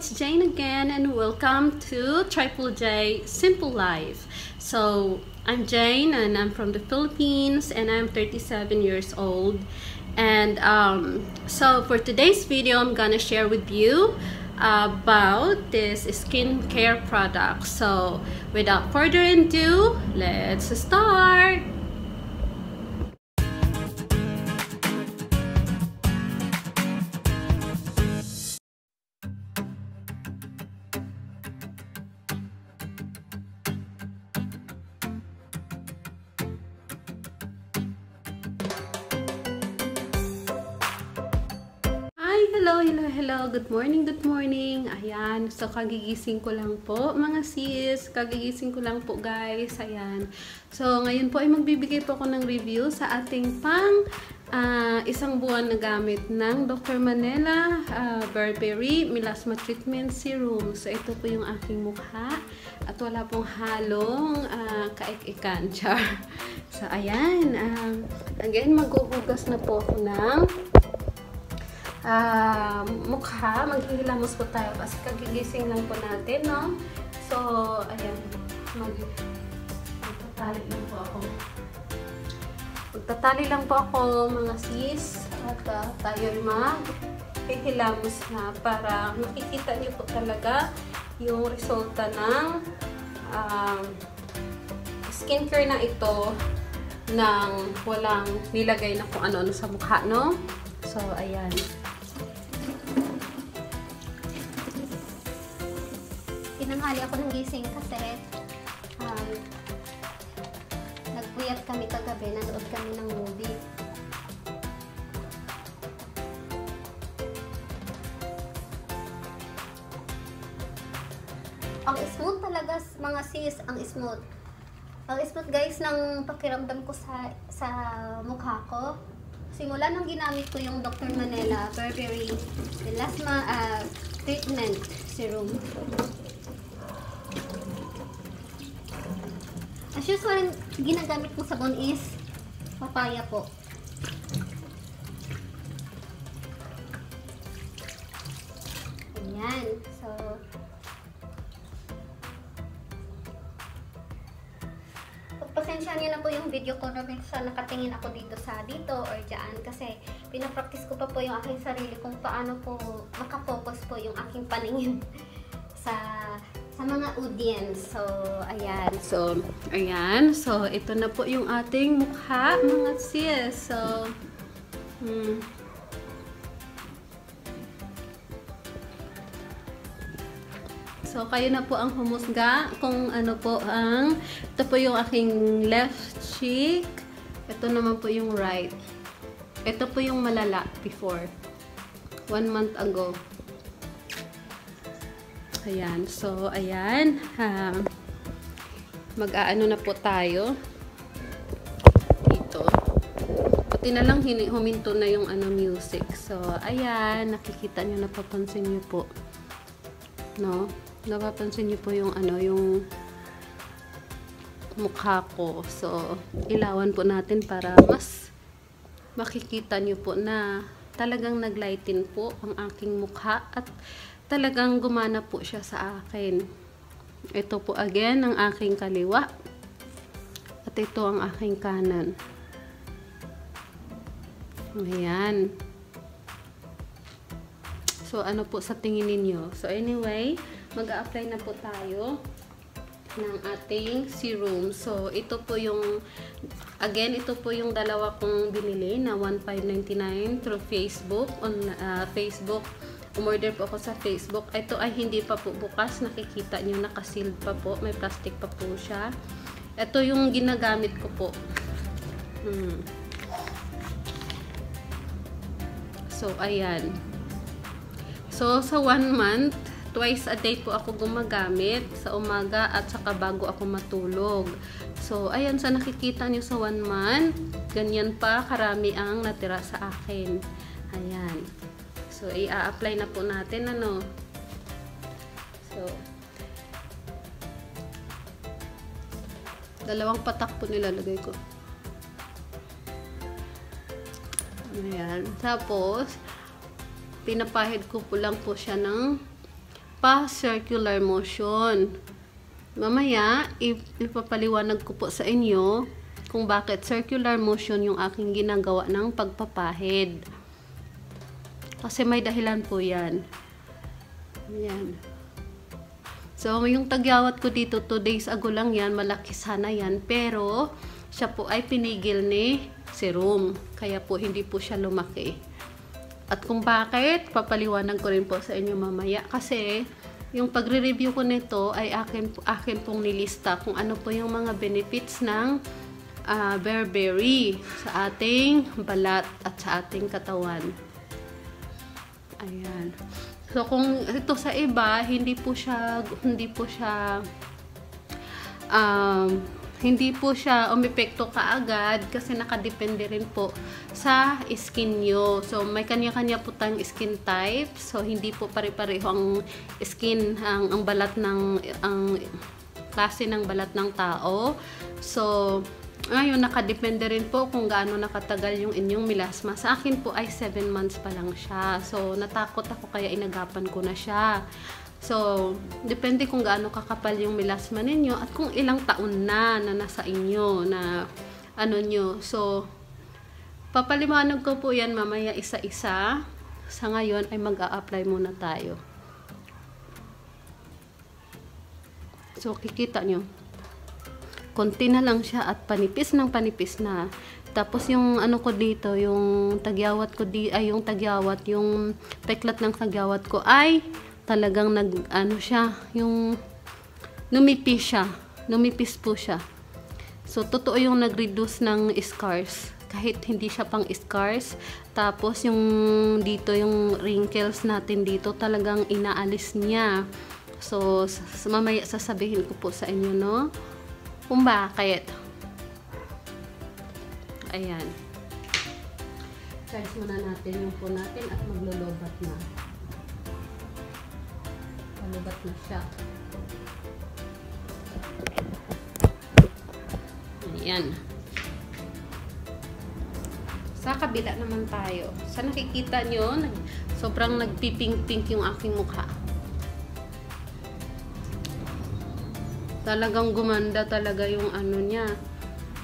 it's Jane again and welcome to Triple J Simple Life. So, I'm Jane and I'm from the Philippines and I'm 37 years old. And um, so for today's video, I'm gonna share with you about this skincare product. So, without further ado, let's start! Hello, hello. Good morning, good morning. Ayan, so kagigising ko lang po, mga sis. Kagigising ko lang po, guys. Ayan. So, ngayon po ay magbibigay po ako ng review sa ating pang uh, isang buwan na gamit ng Dr. Manila uh, Burberry Melasma Treatment Serum. So, ito po yung aking mukha. At wala pong halong uh, kaik-ikan. Char. So, ayan. Um, again, maghuhugas na po ako ng uh, mukha. Maghihilamos po tayo kasi kagigising lang po natin, no? So, ayan. Mag magtatali lang po ako. Magtatali lang po ako, mga sis. At uh, tayo mag hihilamos na para makikita niyo po talaga yung resulta ng um, skincare na ito ng walang nilagay na kung ano-ano sa mukha, no? So, ayan. Tinanghali ako ng gising kasi um, nagpuyat kami kagabi, nanood kami ng movie. Ang smooth talaga mga sis, ang smooth. Ang smooth guys ng pakiramdam ko sa sa mukha ko. Simula nung ginamit ko yung Dr. Manila Burberry Melasma uh, Treatment Serum. As usual, ginagamit kong sabon is papaya po. Ayan. So, pagpasensya niyo na po yung video ko na sa nakatingin ako dito sa dito or dyan kasi pinapractice ko pa po yung aking sarili kung paano po makafocus po yung aking paningin sa mga audience. So, ayan. So, ayan. So, ito na po yung ating mukha, mga sis. So, hmm. So, kayo na po ang humusga kung ano po ang, ito po yung aking left cheek. Ito naman po yung right. Ito po yung malala before. One month ago. Ayan. So, ayan. Um, Mag-aano na po tayo. Dito. Pati na lang huminto na yung ano music. So, ayan. Nakikita nyo, napapansin nyo po. No? Napapansin nyo po yung ano, yung mukha ko. So, ilawan po natin para mas makikita nyo po na talagang naglighten po ang aking mukha at talagang gumana po siya sa akin. Ito po again ang aking kaliwa. At ito ang aking kanan. Ayan. So, ano po sa tingin ninyo? So, anyway, mag-a-apply na po tayo ng ating serum. So, ito po yung, again, ito po yung dalawa kong binili na 1,599 through Facebook, on uh, Facebook umorder po ako sa Facebook. Ito ay hindi pa po bukas. Nakikita nyo, nakasealed pa po. May plastic pa po siya. Ito yung ginagamit ko po. Hmm. So, ayan. So, sa one month, twice a day po ako gumagamit sa umaga at saka bago ako matulog. So, ayan sa nakikita nyo sa one month, ganyan pa karami ang natira sa akin. Ayan. So, i-apply na po natin, ano. So, dalawang patak po nilalagay ko. Ayan. Tapos, pinapahid ko po lang po siya ng pa-circular motion. Mamaya, ip- ipapaliwanag ko po sa inyo kung bakit circular motion yung aking ginagawa ng pagpapahid. Kasi may dahilan po yan. Yan. So, yung tagyawat ko dito, 2 days ago lang yan, malaki sana yan. Pero, siya po ay pinigil ni serum. Kaya po, hindi po siya lumaki. At kung bakit, papaliwanag ko rin po sa inyo mamaya. Kasi, yung pagre-review ko nito ay akin, akin pong nilista kung ano po yung mga benefits ng uh, bearberry sa ating balat at sa ating katawan. Ayan. So kung ito sa iba, hindi po siya hindi po siya um, hindi po siya umepekto kaagad kasi nakadepende rin po sa skin nyo. So, may kanya-kanya po tayong skin type. So, hindi po pare-pareho ang skin, ang, ang balat ng, ang klase ng balat ng tao. So, ngayon, nakadepende rin po kung gaano nakatagal yung inyong melasma. Sa akin po ay 7 months pa lang siya. So, natakot ako kaya inagapan ko na siya. So, depende kung gaano kakapal yung melasma ninyo at kung ilang taon na na nasa inyo na ano nyo. So, papaliwanag ko po yan mamaya isa-isa. Sa ngayon ay mag-a-apply muna tayo. So, kikita nyo. Konti na lang siya at panipis ng panipis na. Tapos yung ano ko dito, yung tagyawat ko di ay yung tagyawat, yung peklat ng tagyawat ko ay talagang nag ano siya, yung numipis siya. Numipis po siya. So totoo yung nag-reduce ng scars kahit hindi siya pang scars. Tapos yung dito yung wrinkles natin dito talagang inaalis niya. So mamaya sasabihin ko po sa inyo no kung bakit. Ayan. Charge muna natin yung po natin at maglulubat na. Malubat na siya. Ayan. Sa kabila naman tayo. Sa nakikita nyo, sobrang nagpipink-pink yung aking mukha. Talagang gumanda talaga yung ano niya.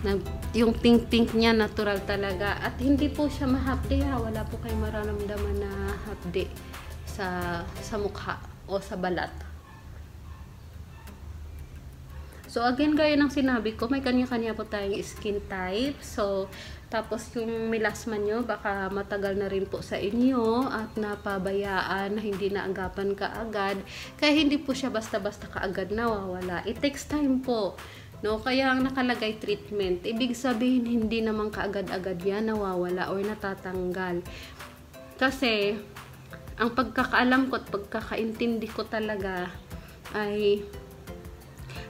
Nag, yung pink-pink niya, natural talaga. At hindi po siya mahapdi ha. Wala po kayong mararamdaman na hapdi sa, sa mukha o sa balat. So, again, gaya ng sinabi ko, may kanya-kanya po tayong skin type. So, tapos yung melasma nyo, baka matagal na rin po sa inyo at napabayaan na hindi naagapan kaagad. Kaya hindi po siya basta-basta kaagad nawawala. It takes time po. No, kaya ang nakalagay treatment, ibig sabihin hindi naman kaagad-agad yan nawawala or natatanggal. Kasi ang pagkakaalam ko at pagkakaintindi ko talaga ay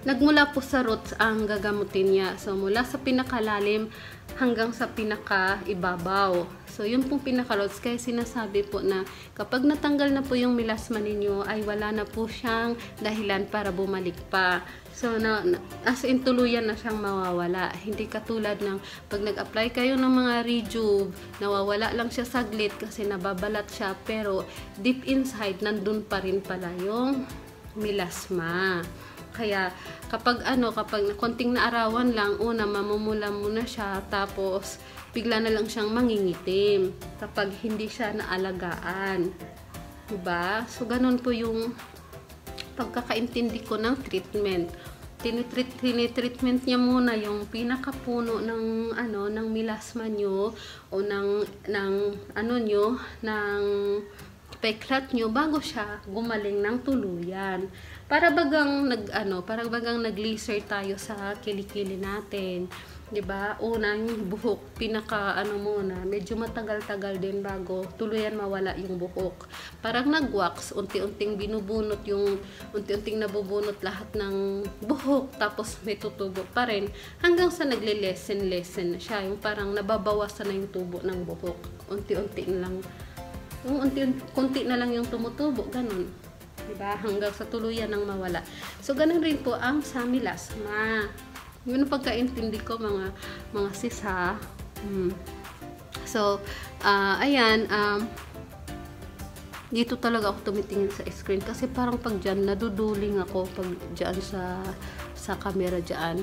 nagmula po sa roots ang gagamutin niya. So mula sa pinakalalim hanggang sa pinaka ibabaw. So, yun pong pinaka-roots. Kaya sinasabi po na kapag natanggal na po yung melasma ninyo, ay wala na po siyang dahilan para bumalik pa. So, na, as in tuluyan na siyang mawawala. Hindi katulad ng pag nag-apply kayo ng mga rejuve, nawawala lang siya saglit kasi nababalat siya. Pero, deep inside, nandun pa rin pala yung melasma. Kaya, kapag ano, kapag konting naarawan lang, una, mamumula muna siya, tapos, bigla na lang siyang mangingitim. Kapag hindi siya naalagaan. Diba? So, ganun po yung pagkakaintindi ko ng treatment. Tinitreat, tinitreatment niya muna yung pinakapuno ng ano ng milasma nyo o ng ng ano nyo ng peklat nyo bago siya gumaling ng tuluyan. Para bagang nag ano, para bagang nag-laser tayo sa kilikili natin. 'Di ba? Una yung buhok, pinaka ano muna, medyo matagal-tagal din bago tuluyan mawala yung buhok. Parang nag-wax, unti-unting binubunot yung unti-unting nabubunot lahat ng buhok tapos may tutubo pa rin hanggang sa nagle-lessen-lessen na siya. Yung parang nababawasan na yung tubo ng buhok. Unti-unti lang yung unti-unti na lang yung tumutubo, ganun. Diba? Hanggang sa tuluyan ng mawala. So, ganun rin po ang sa milasma. Yun ang pagkaintindi ko, mga, mga sisa. Hmm. So, uh, ayan, um, dito talaga ako tumitingin sa screen kasi parang pag dyan naduduling ako pag dyan sa sa camera dyan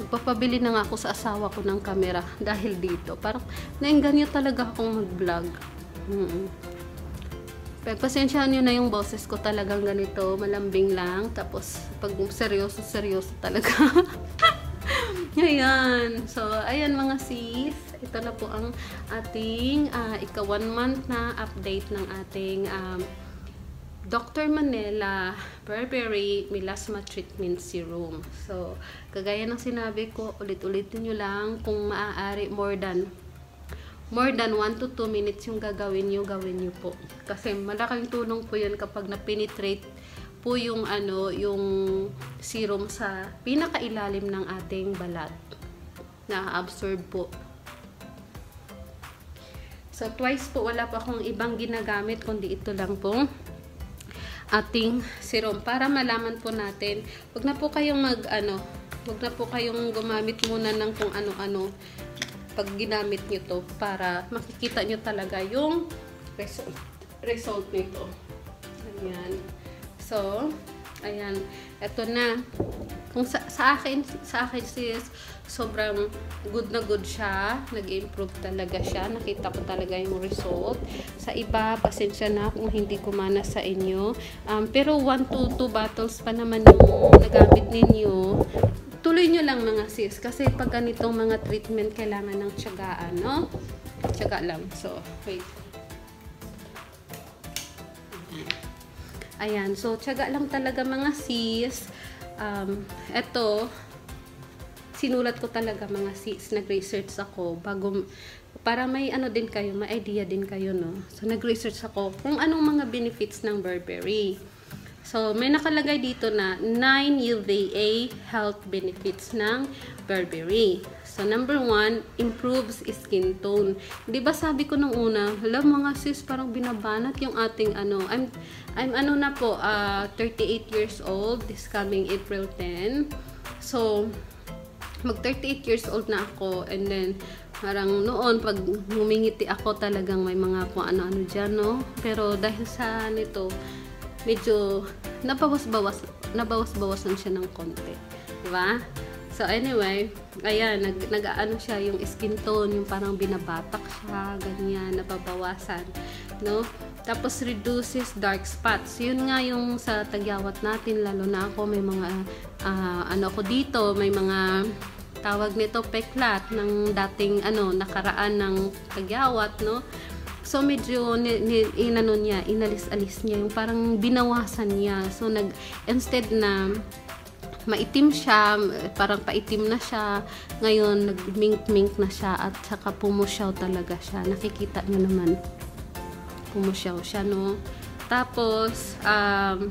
Magpapabili na nga ako sa asawa ko ng camera dahil dito. Parang nainganyo talaga akong mag-vlog. Mm -mm. Pagpasensyahan nyo na yung boses ko talagang ganito, malambing lang. Tapos, pag seryoso, seryoso talaga. ayan. So, ayan mga sis. Ito na po ang ating uh, ika one month na update ng ating um, Dr. Manila Burberry Melasma Treatment Serum. So, kagaya ng sinabi ko, ulit-ulitin nyo lang kung maaari more than more than 1 to 2 minutes yung gagawin nyo, gawin nyo po. Kasi malaking tulong po yun kapag na-penetrate po yung ano, yung serum sa pinakailalim ng ating balat. Na-absorb po. So, twice po wala pa akong ibang ginagamit kundi ito lang po ating serum para malaman po natin. Huwag na po kayong mag ano, huwag na po kayong gumamit muna ng kung ano-ano pag ginamit nyo to para makikita nyo talaga yung result, result nito. Ayan. So, ayan. Ito na. Kung sa, sa akin, sa akin sis, sobrang good na good siya. Nag-improve talaga siya. Nakita ko talaga yung result. Sa iba, pasensya na kung hindi kumana sa inyo. Um, pero 1 to 2 bottles pa naman yung nagamit ninyo. Tuloy nyo lang mga sis. Kasi pag ganitong mga treatment, kailangan ng tiyagaan, no? Tiyaga lang. So, wait. Ayan. So, tiyaga lang talaga mga sis. Um, eto, sinulat ko talaga mga sis, nag-research ako bago para may ano din kayo, may idea din kayo, no? So, nag-research ako kung anong mga benefits ng Burberry. So, may nakalagay dito na 9 UVA health benefits ng Burberry. So, number 1, improves skin tone. ba sabi ko nung una, hala mga sis, parang binabanat yung ating ano. I'm I'm ano na po, uh, ah, 38 years old this coming April 10. So, mag 38 years old na ako and then parang noon pag humingiti ako talagang may mga kung ano-ano dyan no pero dahil sa nito medyo nabawas-bawas nabawas-bawasan siya ng konti di ba? So anyway ayan nag, nag ano siya yung skin tone yung parang binabatak siya ganyan nababawasan no? Tapos reduces dark spots. Yun nga yung sa tagyawat natin lalo na ako may mga uh, ano ako dito, may mga tawag nito peklat ng dating ano nakaraan ng tagyawat no so medyo ni, inano niya inalis-alis niya yung parang binawasan niya so nag instead na maitim siya parang paitim na siya ngayon nagmink-mink na siya at saka pumusyaw talaga siya nakikita niyo naman pumusyaw siya no tapos um,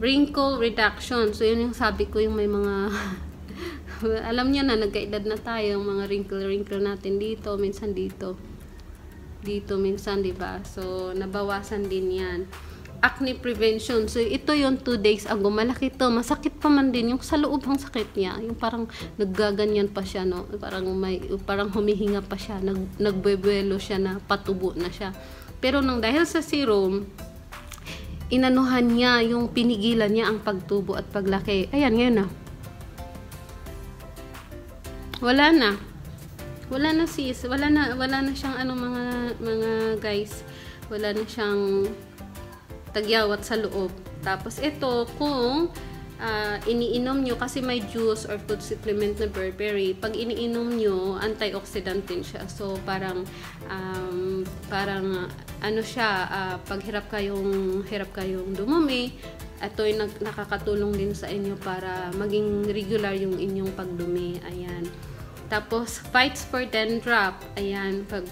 wrinkle reduction. So, yun yung sabi ko yung may mga alam niya na, nagkaedad na tayo, yung mga wrinkle-wrinkle natin dito, minsan dito. Dito, minsan, di ba So, nabawasan din yan. Acne prevention. So, ito yung 2 days ago. Malaki to. Masakit pa man din. Yung sa loob ang sakit niya. Yung parang naggaganyan pa siya, no? Parang may, parang humihinga pa siya. Nag, nagbebuelo siya na patubo na siya. Pero nang dahil sa serum, inanuhan niya yung pinigilan niya ang pagtubo at paglaki. Ayan, ngayon na. Wala na. Wala na sis. Wala na, wala na siyang ano mga, mga guys. Wala na siyang tagyawat sa loob. Tapos ito, kung uh, iniinom nyo, kasi may juice or food supplement na Burberry, pag iniinom nyo, antioxidant din siya. So, parang, um, parang, ano siya, uh, pag hirap kayong, hirap kayong dumumi, ito ay nakakatulong din sa inyo para maging regular yung inyong pagdumi. Ayan. Tapos, fights for dandruff. Ayan, pag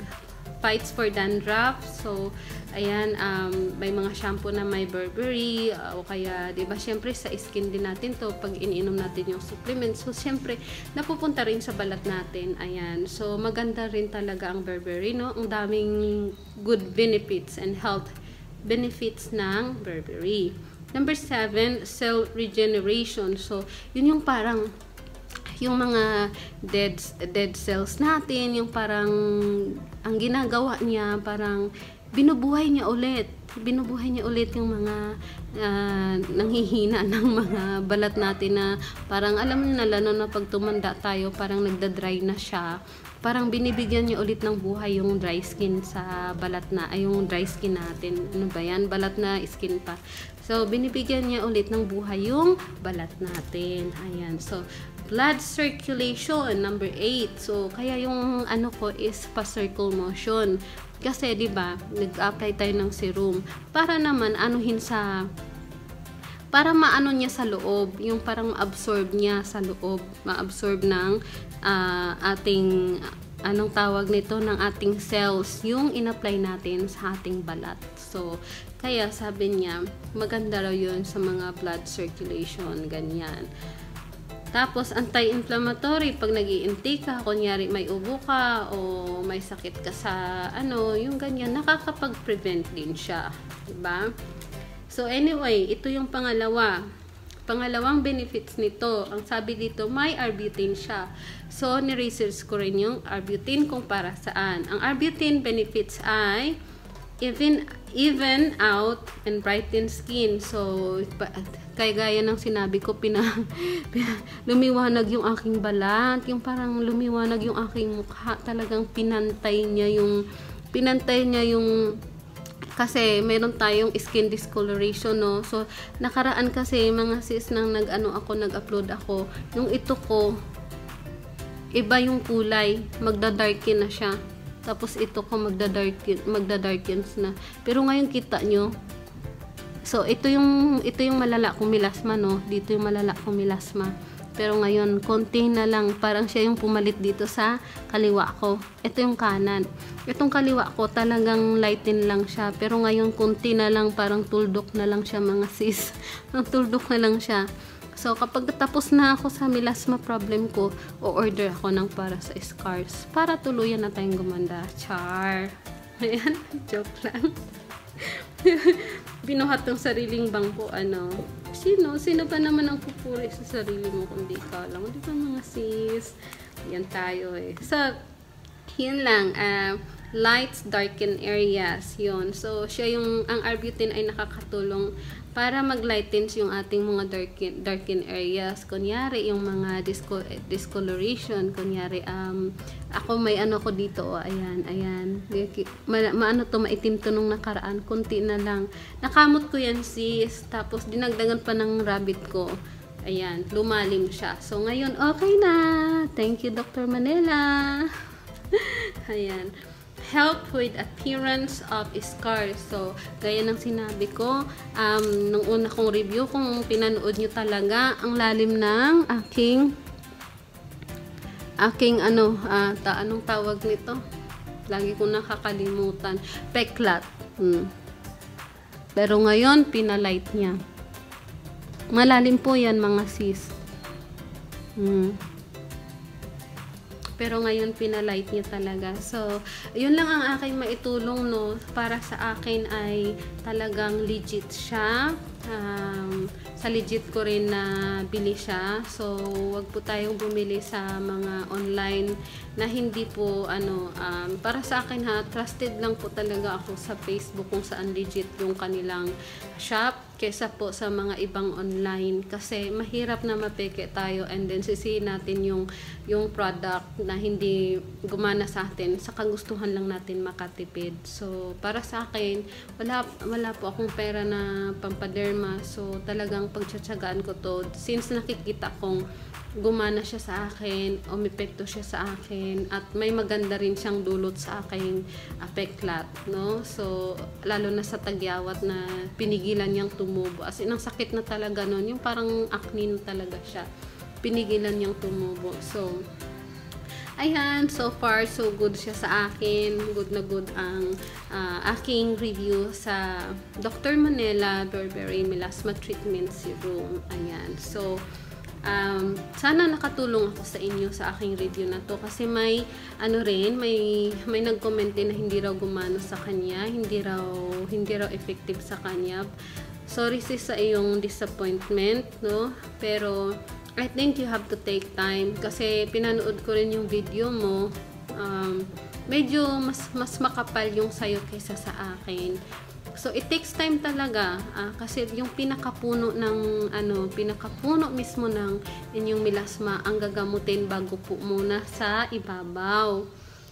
fights for dandruff. So, ayan, um, may mga shampoo na may Burberry, uh, o kaya, di ba, syempre sa skin din natin to, pag iniinom natin yung supplements. So, syempre, napupunta rin sa balat natin. Ayan. So, maganda rin talaga ang Burberry, no? Ang daming good benefits and health benefits ng Burberry. Number seven, cell regeneration. So, yun yung parang yung mga dead dead cells natin, yung parang ang ginagawa niya parang binubuhay niya ulit. Binubuhay niya ulit yung mga uh, nanghihina ng mga balat natin na parang alam na lalo na pag tumanda tayo, parang nagda-dry na siya. Parang binibigyan niya ulit ng buhay yung dry skin sa balat na, ay yung dry skin natin. Ano ba yan? Balat na skin pa. So, binibigyan niya ulit ng buhay yung balat natin. Ayan. So, blood circulation, number 8. So, kaya yung ano ko is pa-circle motion. Kasi, di ba, nag-apply tayo ng serum para naman anuhin sa para maano niya sa loob, yung parang ma-absorb niya sa loob, ma-absorb ng uh, ating anong tawag nito ng ating cells yung in-apply natin sa ating balat. So, kaya sabi niya, maganda raw yun sa mga blood circulation, ganyan. Tapos, anti-inflammatory, pag nag ka, kunyari may ubo ka o may sakit ka sa ano, yung ganyan, nakakapag-prevent din siya. Diba? So, anyway, ito yung pangalawa. Pangalawang benefits nito, ang sabi dito, may arbutin siya. So, ni-research ko rin yung arbutin kung para saan. Ang arbutin benefits ay even even out and brighten skin. So, kaya gaya ng sinabi ko, pina, pina, lumiwanag yung aking balat, yung parang lumiwanag yung aking mukha, talagang pinantay niya yung, pinantay niya yung, kasi meron tayong skin discoloration, no? So, nakaraan kasi, mga sis, nang nag-ano ako, nag-upload ako, yung ito ko, iba yung kulay, magda-darken na siya. Tapos ito ko magda-darken, magda-darkens na. Pero ngayon kita nyo, so ito yung, ito yung malala kong milasma, no? Dito yung malala kong milasma. Pero ngayon, konti na lang. Parang siya yung pumalit dito sa kaliwa ko. Ito yung kanan. Itong kaliwa ko, talagang lighten lang siya. Pero ngayon, konti na lang. Parang tuldok na lang siya mga sis. Ang tuldok na lang siya. So, kapag tapos na ako sa melasma problem ko, o-order ako ng para sa scars. Para tuluyan na tayong gumanda. Char. Ayan, joke lang. Binuhat ng sariling bangko, ano. Sino? Sino pa naman ang pupuri sa sarili mo kundi ka lang? Di ba mga sis? Yan tayo eh. So, yun lang. Uh, lights, darken areas. Yun. So, siya yung, ang arbutin ay nakakatulong para mag-lightens yung ating mga darken, darken areas. Kunyari, yung mga disco, discoloration. Kunyari, um, ako may ano ko dito. Oh, ayan, ayan. Ma, maano to, maitim to nung nakaraan. Kunti na lang. Nakamot ko yan sis. Tapos, dinagdagan pa ng rabbit ko. Ayan, lumalim siya. So, ngayon, okay na. Thank you, Dr. Manila. ayan help with appearance of scars. So, gaya ng sinabi ko, um, nung una kong review, kung pinanood nyo talaga, ang lalim ng aking aking ano, uh, ta anong tawag nito? Lagi ko nakakalimutan. Peklat. Hmm. Pero ngayon, pinalight niya. Malalim po yan mga sis. Hmm. Pero ngayon, pinalight niya talaga. So, yun lang ang aking maitulong, no. Para sa akin ay talagang legit siya. Um, sa legit ko rin na bili siya. So, wag po tayong bumili sa mga online na hindi po, ano, um, para sa akin ha, trusted lang po talaga ako sa Facebook kung saan legit yung kanilang shop kesa po sa mga ibang online. Kasi mahirap na mapeke tayo and then sisihin natin yung yung product na hindi gumana sa atin. Sa kagustuhan lang natin makatipid. So para sa akin wala wala po akong pera na pampaderma. So talagang pagtsatsagaan ko to since nakikita kong gumana siya sa akin, umepekto siya sa akin, at may maganda rin siyang dulot sa aking apeklat, no? So, lalo na sa tagyawat na pinigilan niyang tumubo. As in, ang sakit na talaga nun, yung parang acne na talaga siya. Pinigilan niyang tumubo. So, Ayan, so far so good siya sa akin. Good na good ang uh, aking review sa Dr. Manila Burberry Melasma Treatment Serum. Ayan. So, um, sana nakatulong ako sa inyo sa aking review na to kasi may ano rin may may nag-comment na hindi raw gumano sa kanya hindi raw hindi raw effective sa kanya sorry sis sa iyong disappointment no pero I think you have to take time kasi pinanood ko rin yung video mo um, medyo mas mas makapal yung sayo kaysa sa akin. So it takes time talaga ah, kasi yung pinakapuno ng ano, pinakapuno mismo ng inyong melasma ang gagamutin bago po muna sa ibabaw.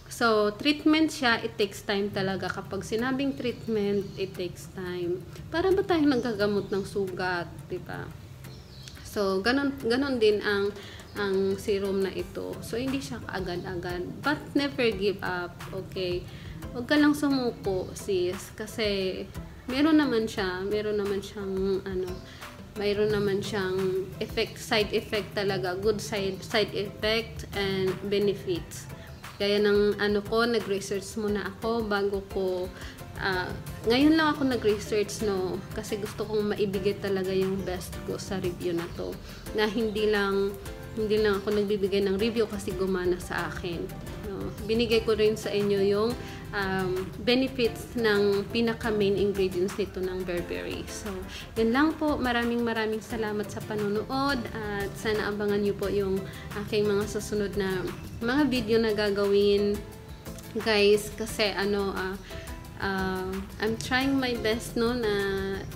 So, treatment siya, it takes time talaga. Kapag sinabing treatment, it takes time. Para ba tayo nagagamot ng sugat, di ba? So, ganun, ganun din ang ang serum na ito. So, hindi siya kaagad-agad. But never give up, okay? Huwag ka lang sumuko, sis. Kasi, meron naman siya. Meron naman siyang, ano, mayroon naman siyang effect, side effect talaga. Good side, side effect and benefits. Kaya ng ano ko, nag-research muna ako bago ko ah, ngayon lang ako nag-research no kasi gusto kong maibigay talaga yung best ko sa review na to. Na hindi lang hindi lang ako nagbibigay ng review kasi gumana sa akin no? binigay ko rin sa inyo yung um, benefits ng pinaka main ingredients nito ng berberry so yun lang po. Maraming maraming salamat sa panonood at sana abangan nyo po yung aking mga susunod na mga video na gagawin guys. Kasi ano ah uh, I'm trying my best no na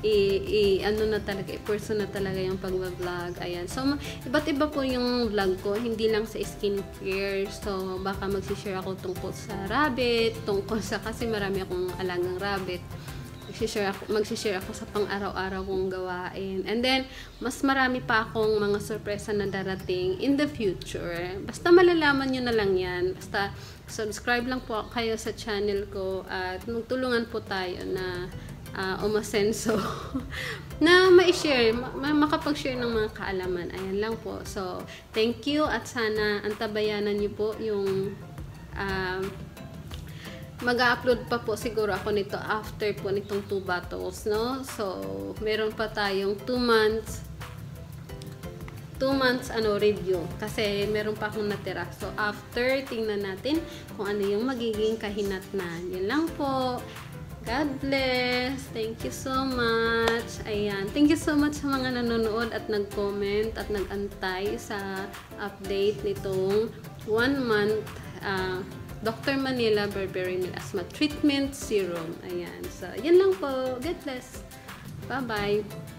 i, i ano na talaga i-person na talaga yung pagba-vlog ayan. So iba't iba po yung vlog ko hindi lang sa skincare. So baka magsi-share ako tungkol sa rabbit tungkol sa kasi marami akong alagang rabbit magsishare ako, magsishare ako sa pang-araw-araw kong gawain. And then, mas marami pa akong mga sorpresa na darating in the future. Basta malalaman nyo na lang yan. Basta, subscribe lang po kayo sa channel ko at magtulungan po tayo na uh, umasenso na ma-share, ma- makapag-share ng mga kaalaman. Ayan lang po. So, thank you at sana antabayanan niyo po yung uh, mag-upload pa po siguro ako nito after po nitong 2 bottles, no? So, meron pa tayong 2 months 2 months ano review kasi meron pa akong natira. So, after tingnan natin kung ano yung magiging kahinatnan. Yan lang po. God bless. Thank you so much. Ayan. Thank you so much sa mga nanonood at nag-comment at nag-antay sa update nitong 1 month uh, Dr. Manila Berberine Asthma Treatment Serum. Ayan. So, yan lang po. God bless. Bye-bye.